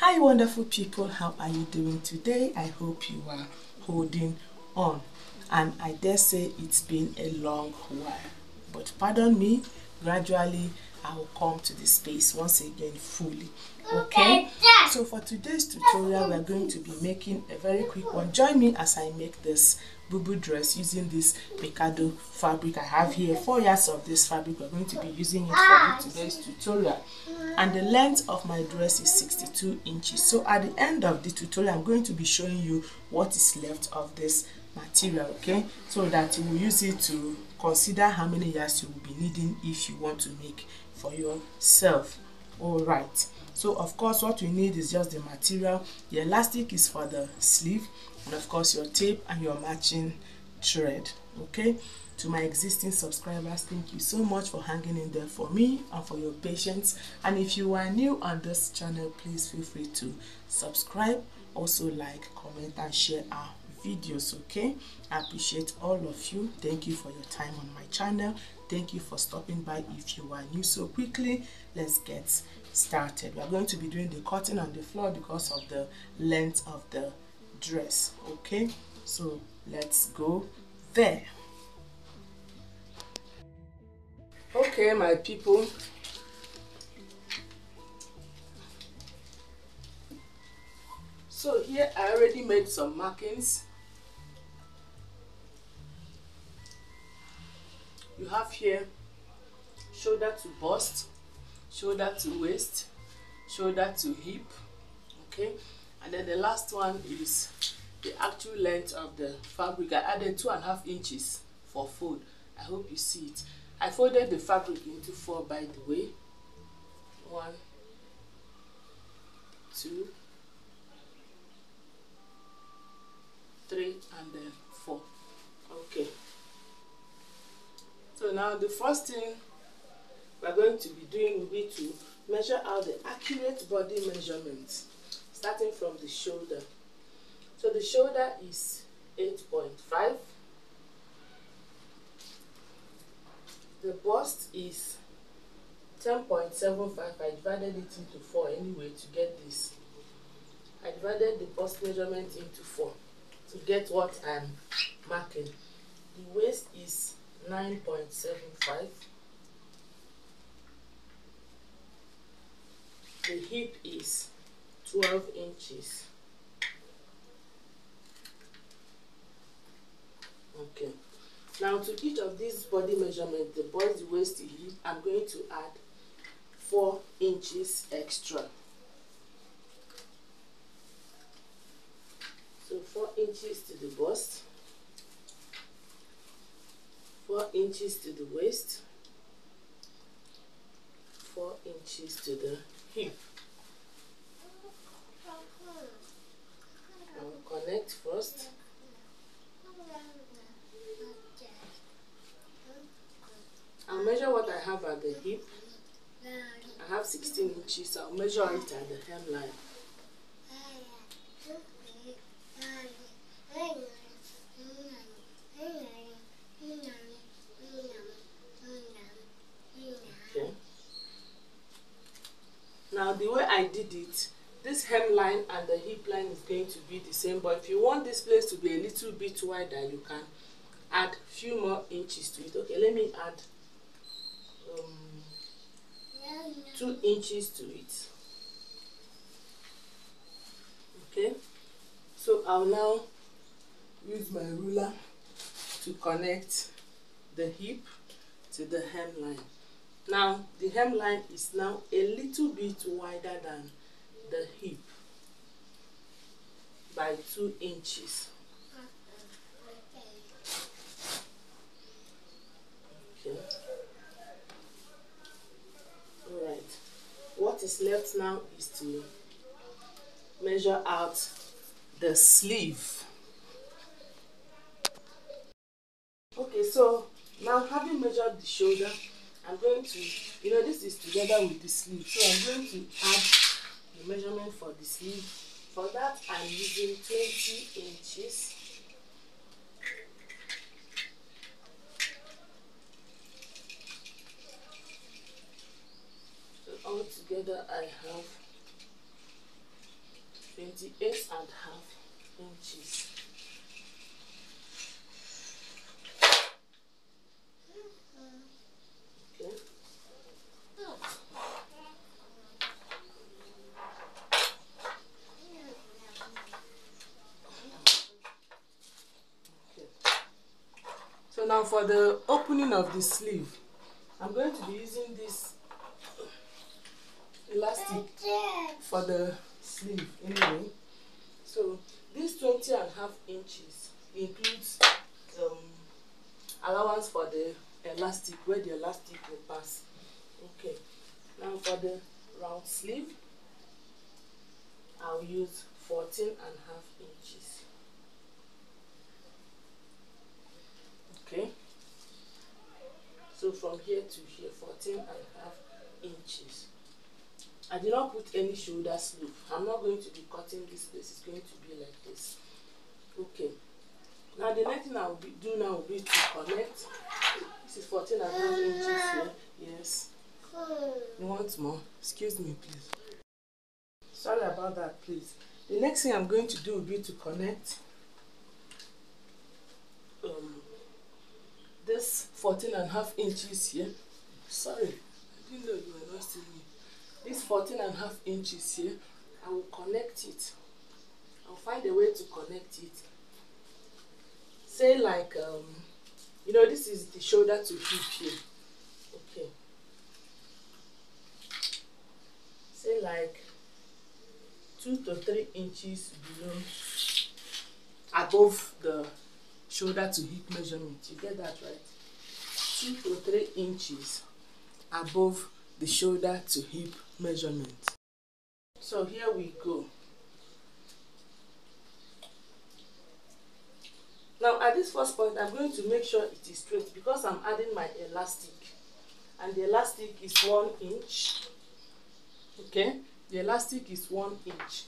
Hi wonderful people, how are you doing today? I hope you are holding on and I dare say it's been a long while. But pardon me, gradually I will come to this space once again fully. Okay, so for today's tutorial we are going to be making a very quick one. Join me as I make this bubu dress using this Mikado fabric I have here. Four yards of this fabric. We're going to be using it for today's tutorial. And the length of my dress is 62 inches. So at the end of the tutorial, I'm going to be showing you what is left of this material, okay? So that you will use it to consider how many yards you will be needing if you want to make for yourself. Alright. So of course what we need is just the material. The elastic is for the sleeve and of course your tape and your matching thread okay? To my existing subscribers thank you so much for hanging in there for me and for your patience. And if you are new on this channel please feel free to subscribe also like comment and share our videos okay? I appreciate all of you. Thank you for your time on my channel. Thank you for stopping by if you are new so quickly. Let's get started. We are going to be doing the cutting on the floor because of the length of the dress okay? So let's go there. Okay my people. So here I already made some markings. You have here shoulder to bust shoulder to waist shoulder to hip okay? And then the last one is the actual length of the fabric i added two and a half inches for fold. I hope you see it. I folded the fabric into four by the way. One two three and then four. Okay. So now the first thing we're going to be doing will be to measure out the accurate body measurements starting from the shoulder. So the shoulder is 8.5. The bust is 10.75. I divided it into 4 anyway to get this. I divided the bust measurement into 4 to get what I'm marking. The waist is 9.75. The hip is 12 inches okay. Now to each of these body measurement the body waist i'm going to add four inches extra. So four inches to the bust. Four inches to the waist. Four inches to the hip. Connect first. I'll measure what I have at the hip. I have 16 inches, so I'll measure it at the hemline. Okay. Now the way I did it, this hemline and the hip line is going to be the same but if you want this place to be a little bit wider you can add few more inches to it okay let me add um, two inches to it okay so I'll now use my ruler to connect the hip to the hemline now the hemline is now a little bit wider than the hip by two inches. Okay. Alright. What is left now is to measure out the sleeve. Okay, so now having measured the shoulder, I'm going to, you know, this is together with the sleeve. So I'm going to add the measurement for the sleeve. For that, I'm using 20 inches. So altogether, I have 28 and half inches. So now for the opening of the sleeve, I'm going to be using this elastic for the sleeve anyway. So this 20 and a half inches includes um, allowance for the elastic, where the elastic will pass. Okay, now for the round sleeve, I'll use 14 and a half inches. Okay, so from here to here, 14 and a half inches. I did not put any shoulder sleeve. I'm not going to be cutting this place. It's going to be like this. Okay. Now the next thing I will be, do now will be to connect. This is 14 and a half inches here. Yes. You want more? Excuse me, please. Sorry about that, please. The next thing I'm going to do will be to connect um, this 14 and a half inches here. Sorry, I didn't know you were not seeing. This 14 and a half inches here, I will connect it. I'll find a way to connect it. Say like, um, you know, this is the shoulder to hip here. Okay. Say like two to three inches below, above the shoulder to hip measurement. You get that right? Two to three inches above the shoulder to hip measurement. So here we go. Now at this first point, I'm going to make sure it is straight because I'm adding my elastic. And the elastic is one inch. Okay, the elastic is one inch.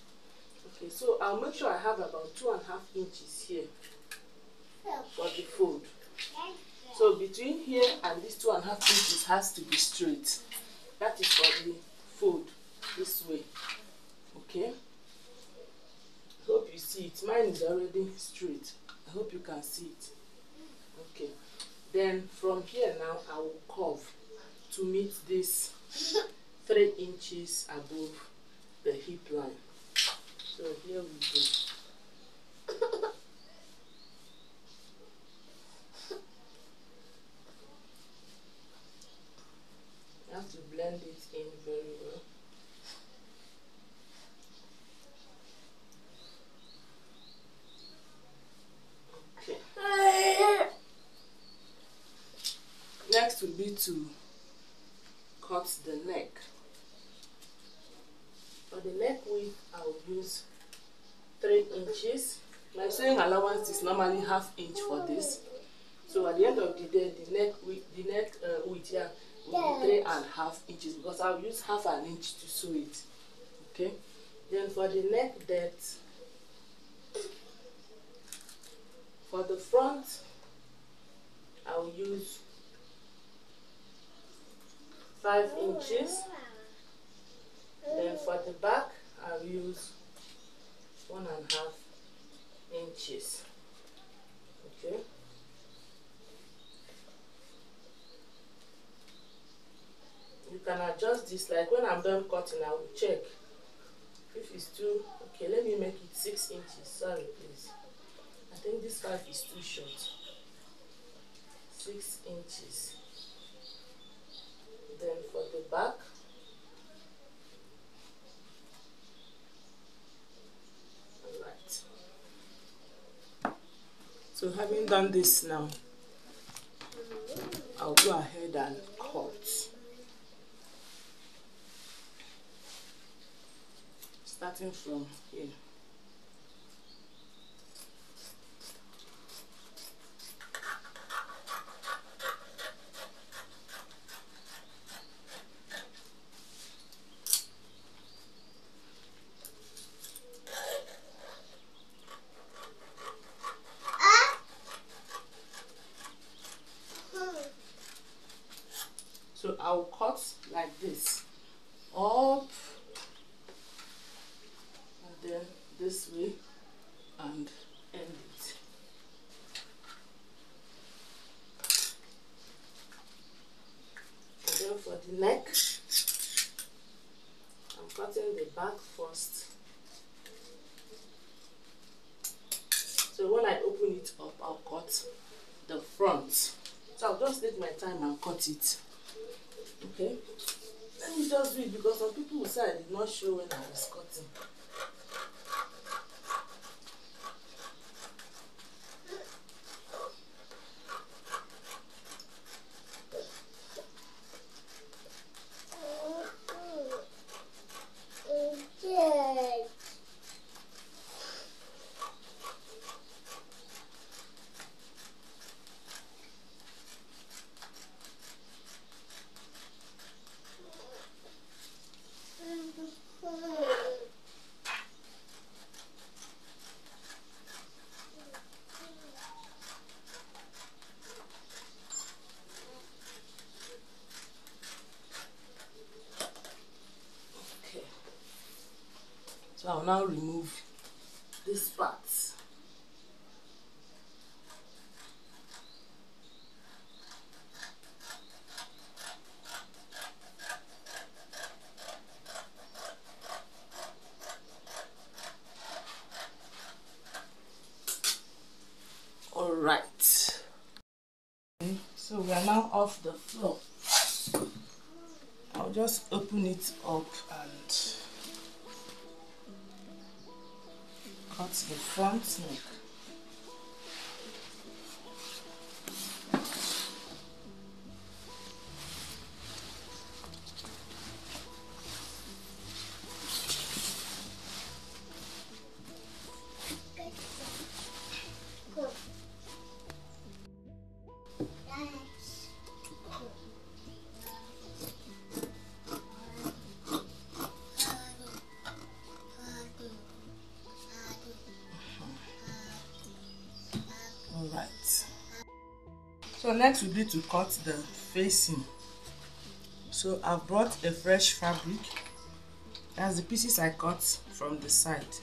Okay, so I'll make sure I have about two and a half inches here for the fold. So between here and this two and a half inches has to be straight. That is for the fold this way. Okay. Hope you see it. Mine is already straight. I hope you can see it. Okay. Then from here now I will curve to meet this three inches above the hip line. So here we go. You have to blend it in very well. Okay. Next will be to cut the neck. For the neck width, I will use 3 inches. My sewing allowance is normally half inch for this. So at the end of the day, the neck width, the neck uh, width here will be three and a half inches because I'll use half an inch to sew it. Okay. Then for the neck depth, for the front, I'll use five inches. Then for the back, I'll use one and a half inches. Okay. you can adjust this like when i'm done cutting i will check if it's too okay let me make it six inches sorry please i think this five is too short six inches then for the back alright so having done this now i'll go ahead and cut starting from here. And end. It and then for the neck I'm cutting the back first. So when I open it up I'll cut the front. So I'll just take my time and cut it. Okay? Let me just do it because some people will say I did not show when I was cutting Okay. So I'll now remove this part. All right. So we are now off the floor. I'll just open it up and cut the front neck. Next will be to cut the facing. So I've brought a fresh fabric. That's the pieces I cut from the side.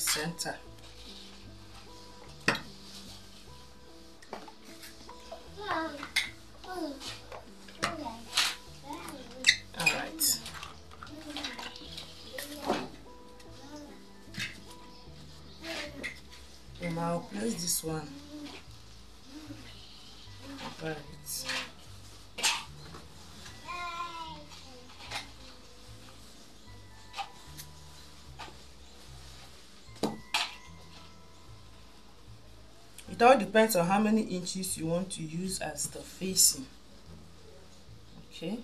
Center. Alright. And I'll place this one. Right. It all depends on how many inches you want to use as the facing. Okay.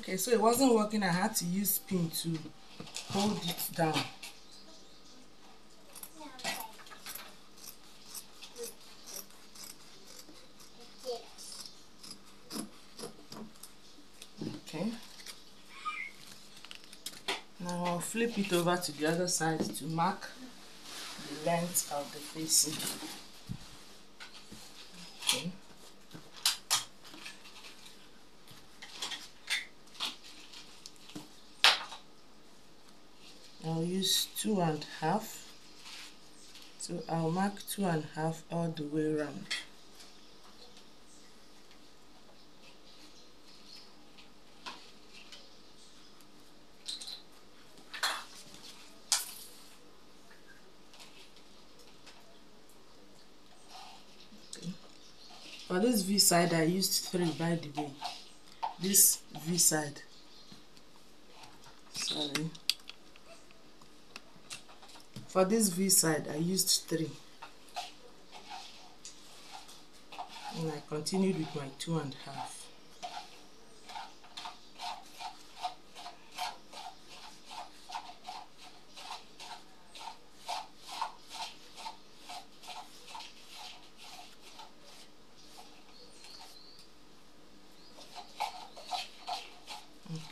Okay, so it wasn't working. I had to use pin to hold it down. Okay. Now I'll flip it over to the other side to mark the length of the facing. Okay. I'll use two and a half. So I'll mark two and a half all the way around. For this V side, I used three by the way. This V side. Sorry. for this v side i used three and i continued with my two and a half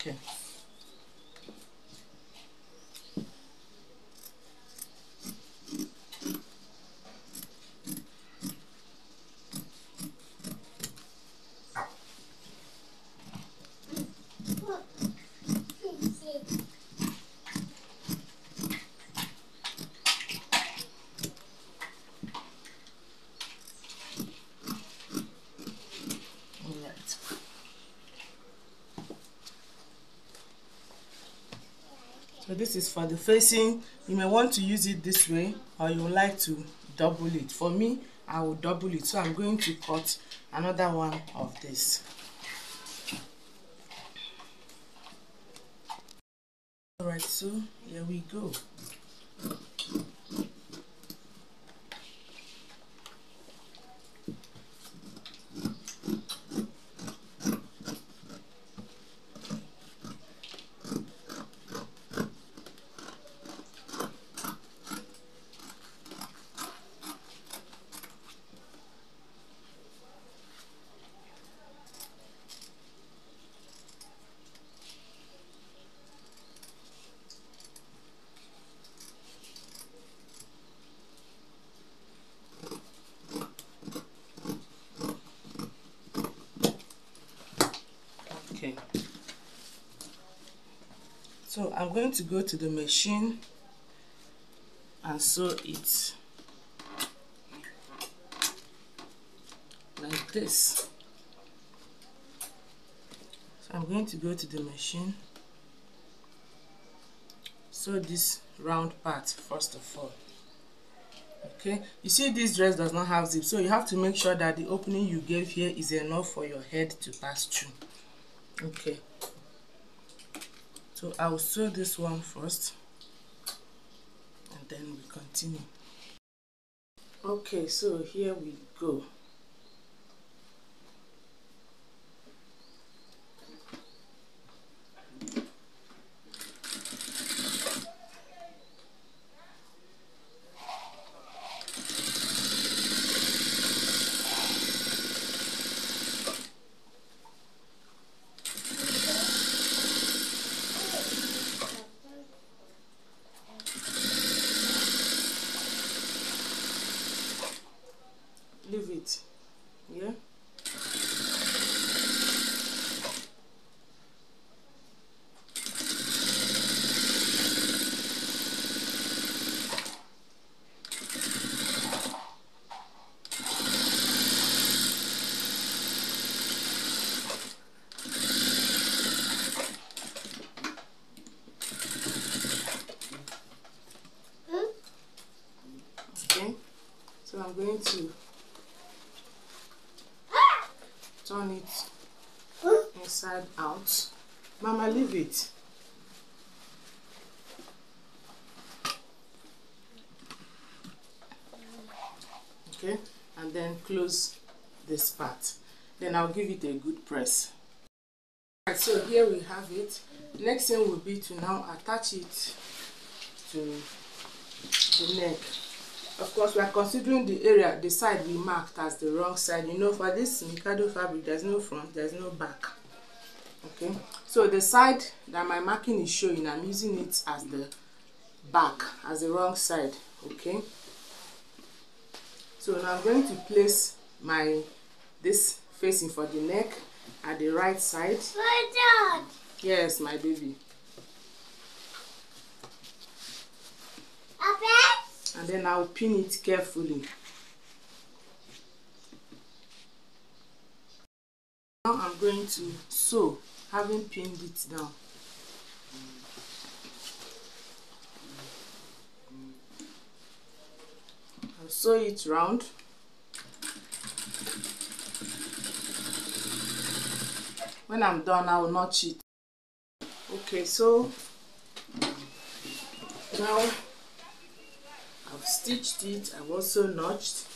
okay Alright. So this is for the facing. You may want to use it this way or you like to double it. For me, I will double it. So I'm going to cut another one of this. Alright, so here we go. So I'm going to go to the machine and sew it like this. So I'm going to go to the machine sew this round part first of all. Okay? You see this dress does not have zip so you have to make sure that the opening you gave here is enough for your head to pass through. Okay so I'll sew this one first and then we continue. Okay so here we go turn it inside out. Mama leave it. Okay? And then close this part. Then I'll give it a good press. Right, so here we have it. Next thing will be to now attach it to the neck of course we are considering the area the side we marked as the wrong side. You know for this mikado fabric there's no front there's no back. Okay? So the side that my marking is showing i'm using it as the back as the wrong side. Okay? So now i'm going to place my this facing for the neck at the right side. My dad. Yes my baby and then I'll pin it carefully. Now I'm going to sew, having pinned it down. I'll sew it round. When I'm done, I will notch it. Okay, so now stitched it I've also notched.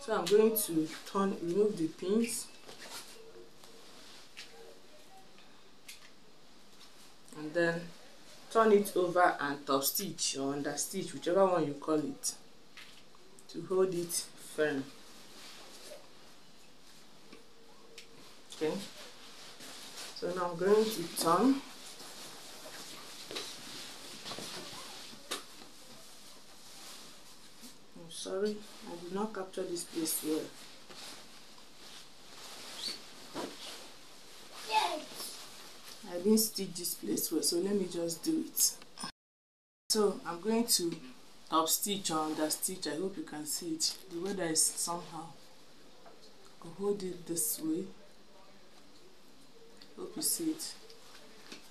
So I'm going to turn remove the pins. And then turn it over and top stitch or under stitch whichever one you call it to hold it firm. Okay? So now I'm going to turn sorry I did not capture this place well. I didn't stitch this place well so let me just do it. So I'm going to top stitch or under stitch I hope you can see it. The that is somehow I'll hold it this way. Hope you see it.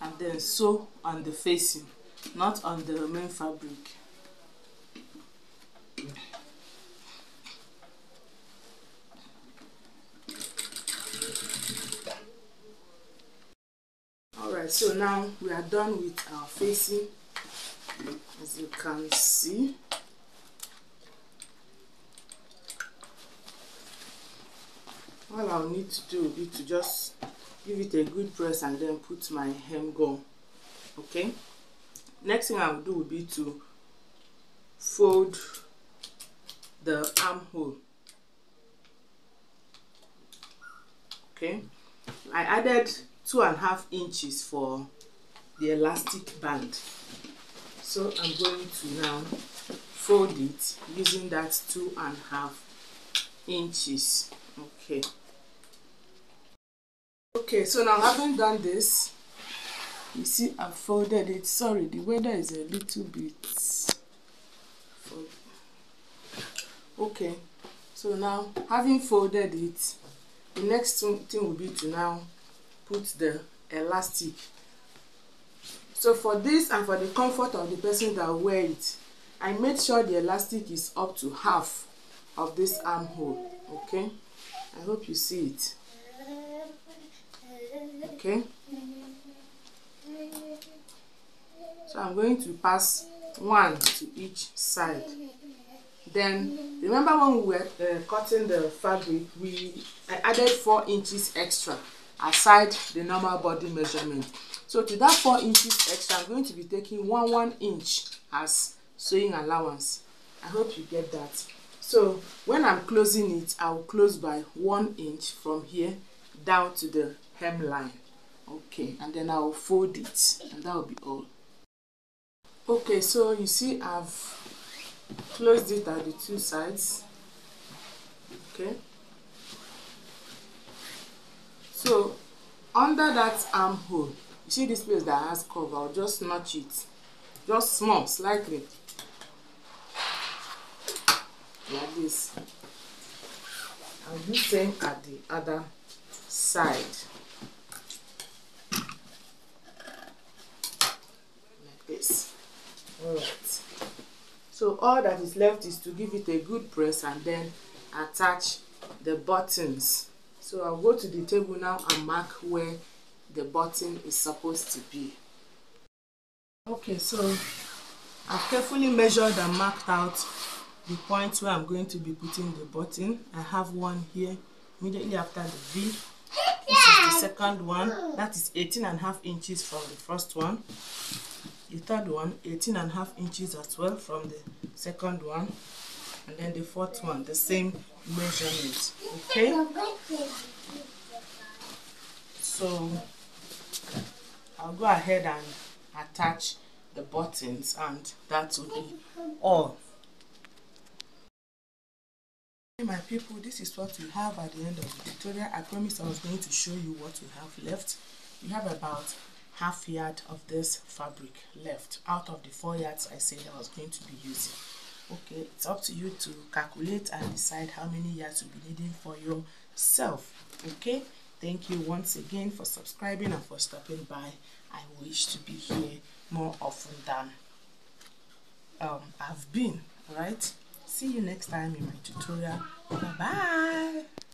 And then sew on the facing not on the main fabric so now we are done with our facing. As you can see. All I'll need to do will be to just give it a good press and then put my hem gum okay? Next thing I will do will be to fold the armhole okay? I added two and a half inches for the elastic band. So I'm going to now fold it using that two and a half inches. Okay. Okay so now having done this you see I've folded it. Sorry the weather is a little bit okay so now having folded it the next thing will be to now put the elastic. So for this and for the comfort of the person that wear it I made sure the elastic is up to half of this armhole okay? I hope you see it. Okay? So I'm going to pass one to each side. Then remember when we were uh, cutting the fabric we I added four inches extra aside the normal body measurement. So to that four inches extra I'm going to be taking one one inch as sewing allowance. I hope you get that. So when I'm closing it I will close by one inch from here down to the hemline. Okay and then I will fold it and that will be all. Okay so you see I've closed it at the two sides. Okay so under that armhole you see this place that has cover I'll just notch it. Just small slightly. Like this. I'll do same at the other side. Like this. All right so all that is left is to give it a good press and then attach the buttons so I'll go to the table now and mark where the button is supposed to be. Okay so I've carefully measured and marked out the point where I'm going to be putting the button. I have one here immediately after the V. This is the second one. That is 18 and a half inches from the first one. The third one 18 and a half inches as well from the second one. And then the fourth one the same measurement okay. So I'll go ahead and attach the buttons and that will be all. My people this is what we have at the end of the tutorial. I promised i was going to show you what we have left. We have about half yard of this fabric left. Out of the four yards i said i was going to be using okay it's up to you to calculate and decide how many yards you'll be needing for yourself. Okay thank you once again for subscribing and for stopping by. I wish to be here more often than um i've been. All right see you next time in my tutorial. Bye bye